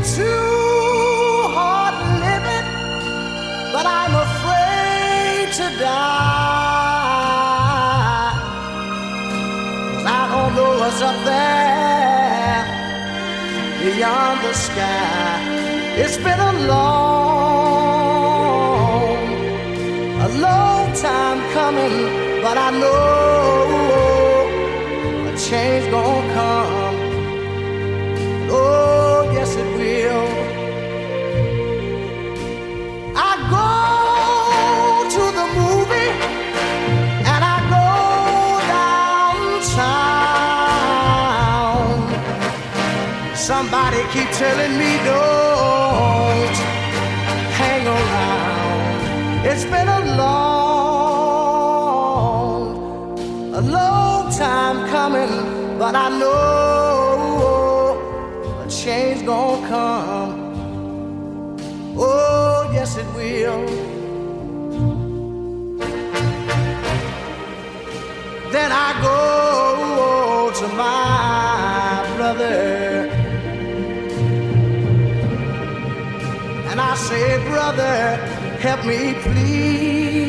too hard living, but I'm afraid to die. I don't know what's up there beyond the sky. It's been a long, a long time coming, but I know a change telling me don't hang around. It's been a long, a long time coming, but I know a change gonna come. Oh, yes, it will. Then I go to my brother say, Brother, help me, please.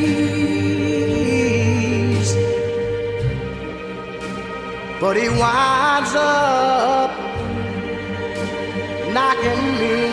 But he winds up knocking me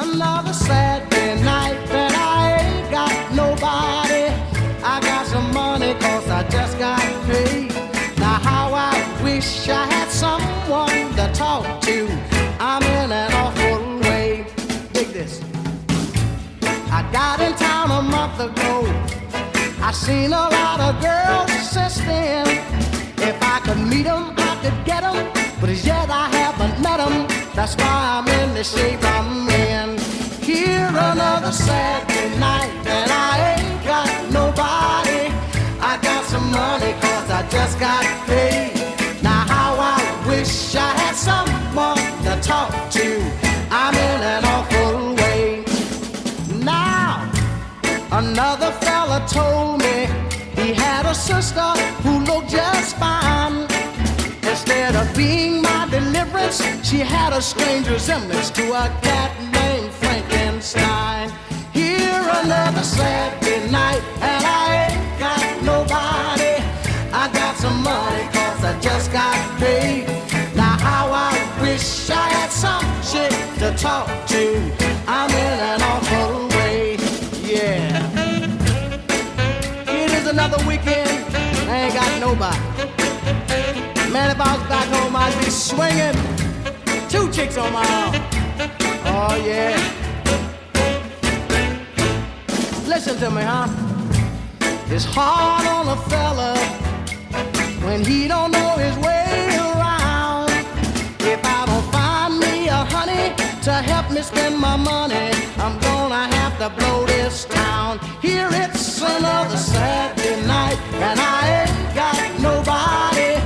Another Saturday night that I ain't got nobody. I got some money cause I just got paid. Now how I wish I had someone to talk to. I'm in an awful way. Dig this. I got in town a month ago. I seen a lot of girls since then. If I could meet 'em, I could get 'em. But as yet I haven't met 'em. That's why I'm in the shape I'm in. Here another Saturday night, and I ain't got nobody. I got some money cause I just got paid. Now how I wish I had someone to talk to. I'm in an awful way. Now Another fella told me he had a sister who looked just fine. Instead of being my deliverance, she had a stranger's resemblance to a cat Frankenstein. Here another Saturday night, and I ain't got nobody. I got some money cause I just got paid. Now how I wish I had some shit to talk to. I'm in an awful way, yeah. It is another weekend. I ain't got nobody. Man, if I was back home, I'd be swinging. Two chicks on my arm. Oh, yeah. Listen to me, huh? It's hard on a fella when he don't know his way around. If I don't find me a honey to help me spend my money, I'm gonna have to blow this town. Here it's another Saturday night, and I ain't got nobody.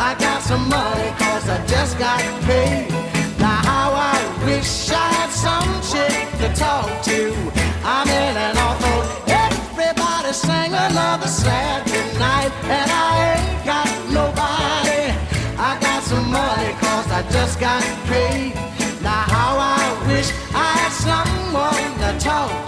I got some money cause I just got paid. Now how I wish I had some chick to talk to. I'm in an sang another Saturday night, and I ain't got nobody. I got some money cause I just got paid. Now how I wish I had someone to talk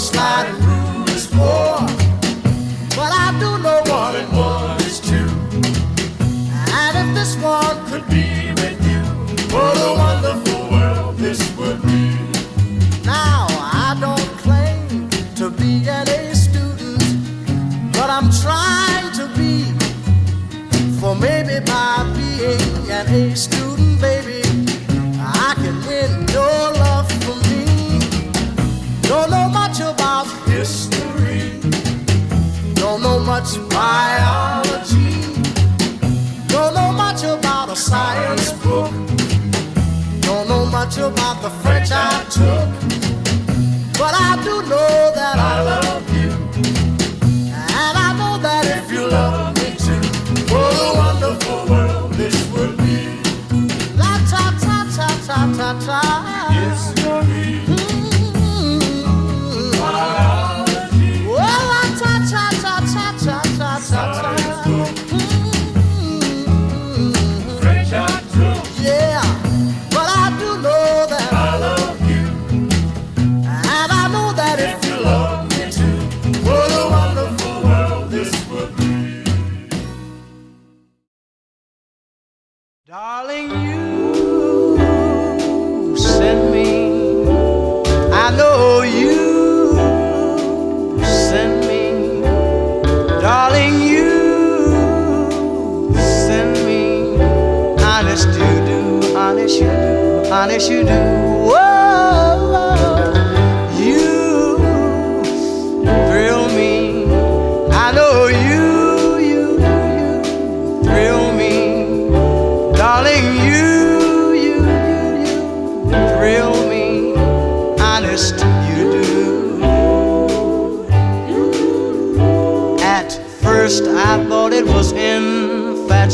Sliding rule is for. But I do know one and one is two. And if this one could be with you, what a wonderful world this would be. Now, I don't claim to be an A student, but I'm trying to be. For maybe by being an A student, much biology, don't know much about a science book, don't know much about the French I took, Darling, you send me. I know you send me. Darling, you send me. Honest you do, honest you do, honest you do.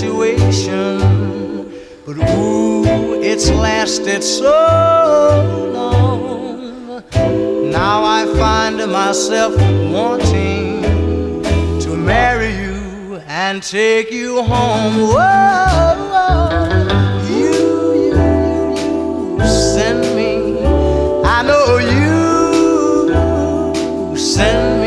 Infatuation, but ooh, it's lasted so long. Now I find myself wanting to marry you and take you home. Whoa, you, you, you send me. I know you send me.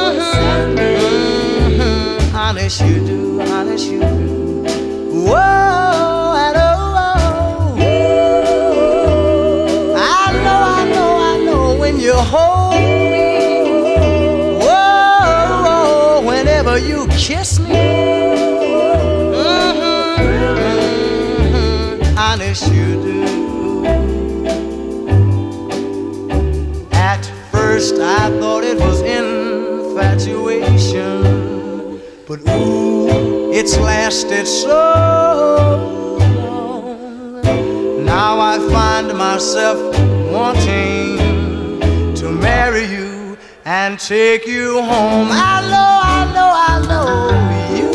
Mhm, mhm. Honest, you do, honest, you do. Whoa, it's lasted so long. Now I find myself wanting to marry you and take you home. I know, I know, I know you,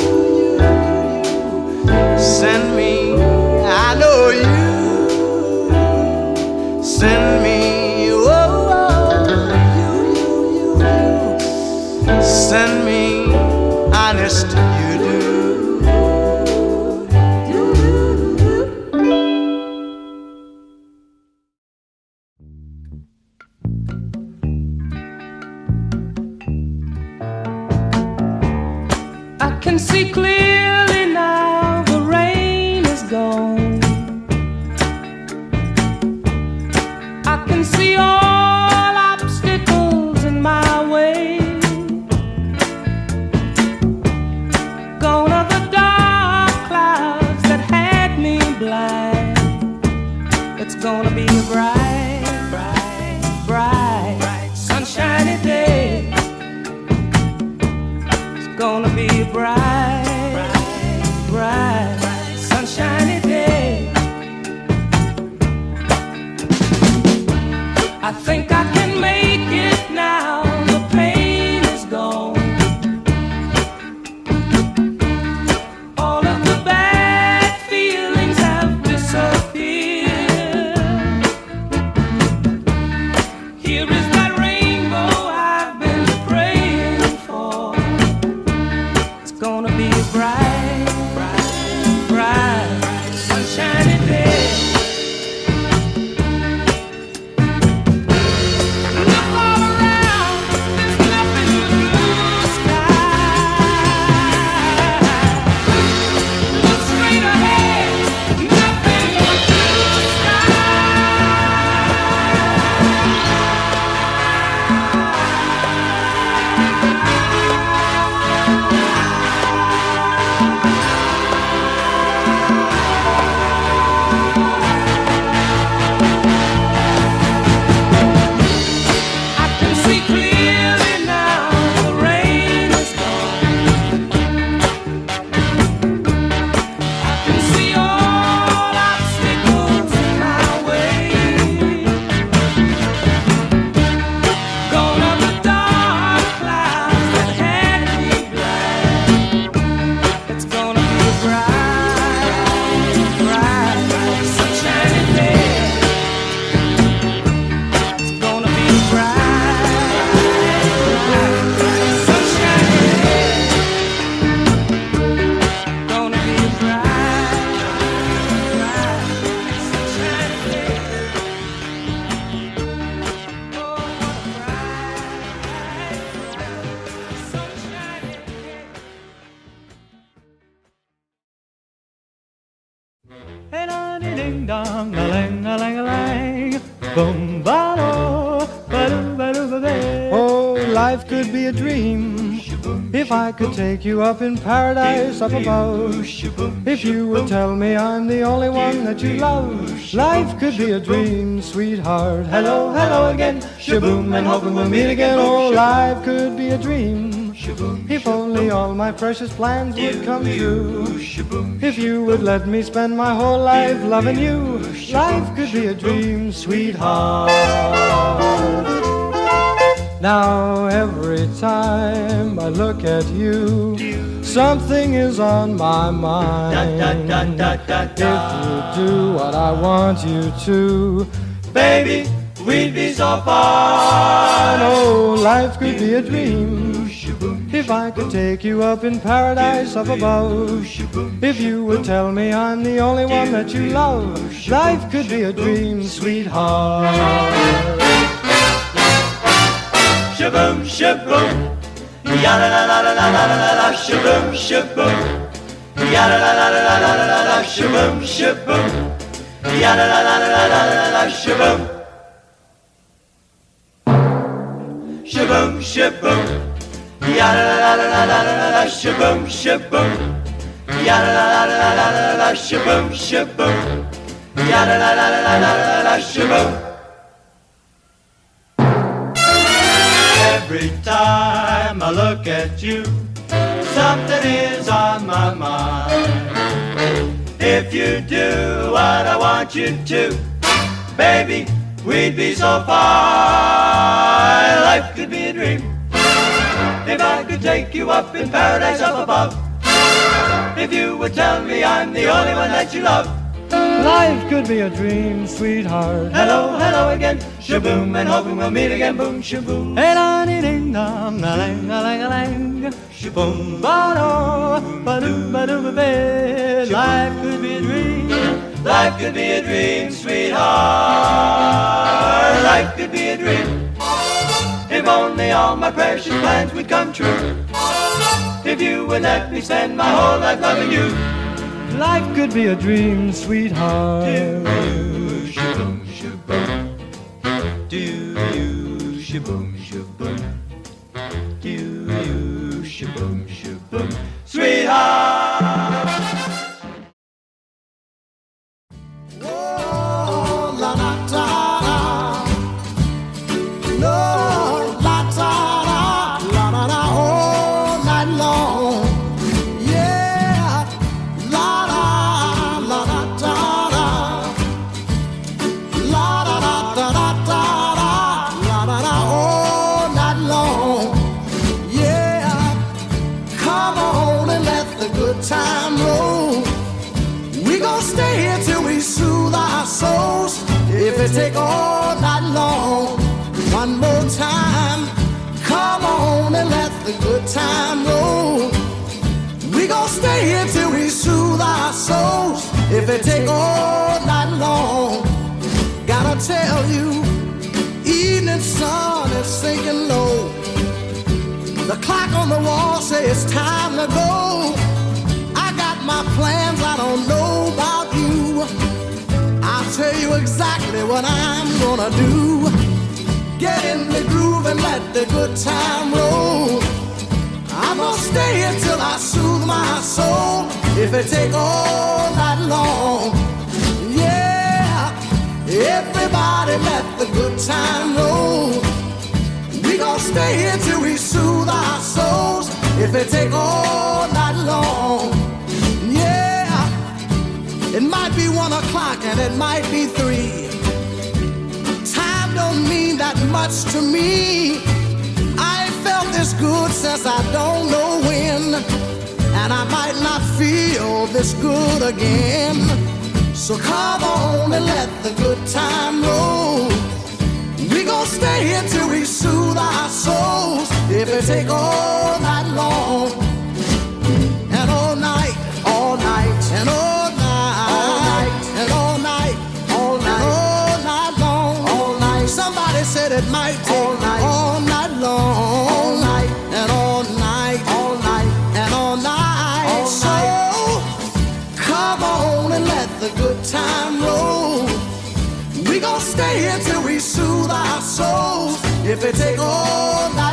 send me. I know you send me. Oh, oh, you, you, you, you send me. Honest, It's gonna be a bright, bright, bright, sunshiny day. It's gonna be a bright, be a dream if I could take you up in paradise up above. If you would tell me I'm the only one that you love, life could be a dream, sweetheart. Hello, hello again, shaboom, and hoping we'll meet again. Oh, life could be a dream. If only all my precious plans would come true. If you would let me spend my whole life loving you, life could be a dream, sweetheart. Now every time I look at you, something is on my mind. If you do what I want you to, baby, we'd be so fine. Oh, life could be a dream. If I could take you up in paradise up above, if you would tell me I'm the only one that you love, life could be a dream, sweetheart. şıbım şıbım. Yara la la la la la la la şıbım şıbım Yara la la la la la la la şıbım şıbım Yara la la la la la la la şıbım Şıbım şıbım Yara la la la la la la la şıbım şıbım Yara la la la la la la la şıbım şıbım Yara la la la la la la la şıbım Every time I look at you, something is on my mind. If you do what I want you to, baby, we'd be so fine. Life could be a dream if I could take you up in paradise up above. If you would tell me I'm the only one that you love. Life could be a dream, sweetheart. Hello, hello again. Shaboom, and hoping we'll meet again. Boom, shaboom. And I need ding dong, a lang, a lang, a lang. Shaboom, ba do, ba do, ba do, ba ba. Life could be a dream. Life could be a dream, sweetheart. Life could be a dream. If only all my precious plans would come true. If you would let me spend my whole life loving you. Life could be a dream, sweetheart. All night long, one more time, come on and let the good time roll. We gon' stay here till we soothe our souls. If it take all night long, gotta tell you, evening sun is sinking low. The clock on the wall say it's time to go. I got my plans, I don't know about you. I'll tell you exactly what I'm gonna do. Get in the groove and let the good time roll. I'm gonna stay here till I soothe my soul. If it take all night long, yeah. Everybody let the good time roll. We gon' stay here till we soothe our souls. If it take all It might be one o'clock and it might be three. Time don't mean that much to me. I ain't felt this good since I don't know when. And I might not feel this good again. So come on and let the good time roll. We gon' stay here till we soothe our souls. If it take all it might take all night, all night long, all night and all night, all night and all night. All so come on and let the good time roll. We gonna stay here till we soothe our souls. If it take all night.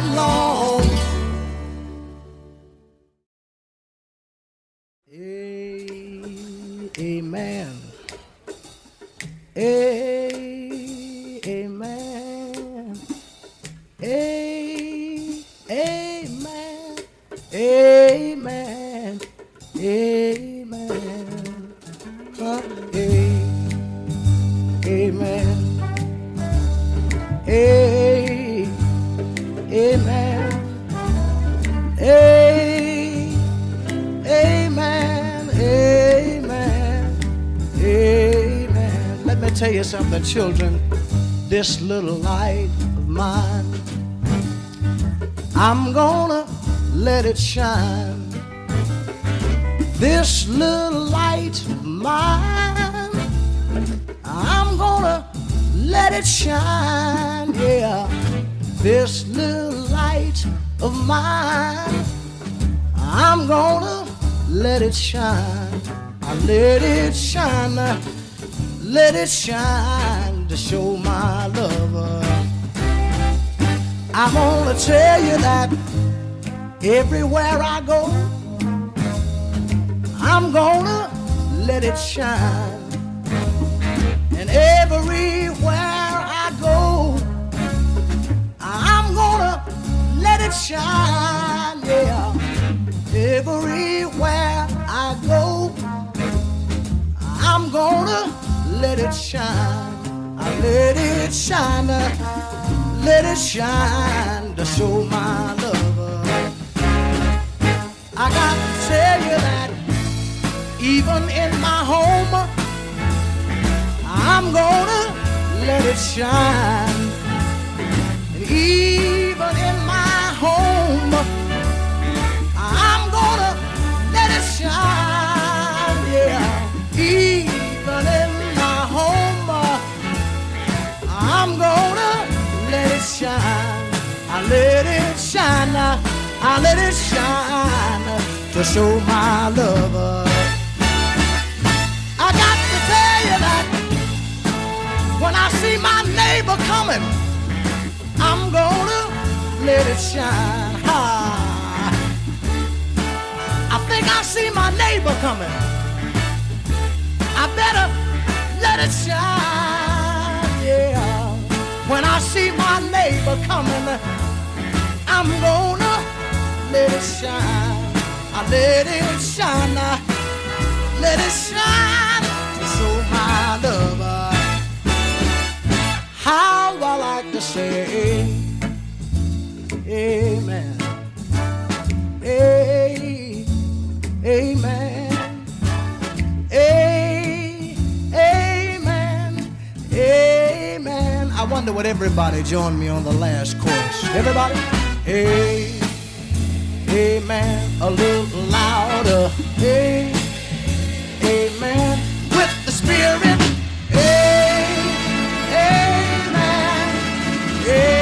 Tell you something, children. This little light of mine, I'm gonna let it shine. This little light of mine, I'm gonna let it shine, yeah. This little light of mine, I'm gonna let it shine. I let it shine, let it shine to show my lover. I wanna tell you that everywhere I go, I'm gonna let it shine. And everywhere I go, I'm gonna let it shine, yeah. Everywhere I go, I'm gonna let it shine. I let it shine, uh, let it shine to show my lover. I got to tell you that even in my home, I'm gonna let it shine. And even in my home, I'm gonna let it shine. Let it shine. I let it shine to show my lover. I got to tell you that when I see my neighbor coming, I'm gonna let it shine. I think I see my neighbor coming. I better let it shine, yeah. When I see my neighbor coming, I'm gonna let it shine. I let it shine, I let it shine show my lover. How I like to say, Amen. A- Amen. Amen. Amen. I wonder what everybody joined me on the last chorus. Everybody? Hey. Amen. A little louder. Hey. Amen. With the Spirit. Hey. Amen. Amen.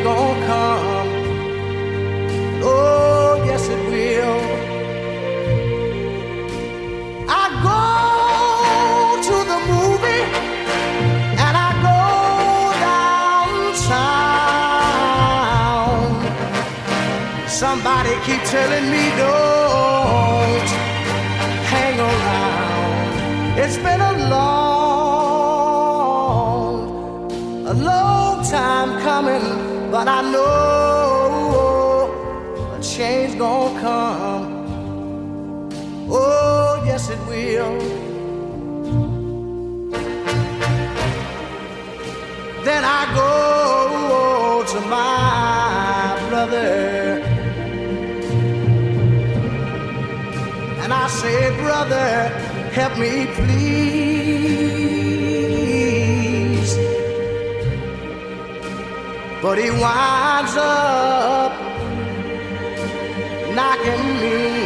they keep telling me don't hang around. It's been a long, a long time coming, but I know a change gonna come. Oh, yes, it will. Then I go to my brother. Say, brother, help me please. But he winds up knocking me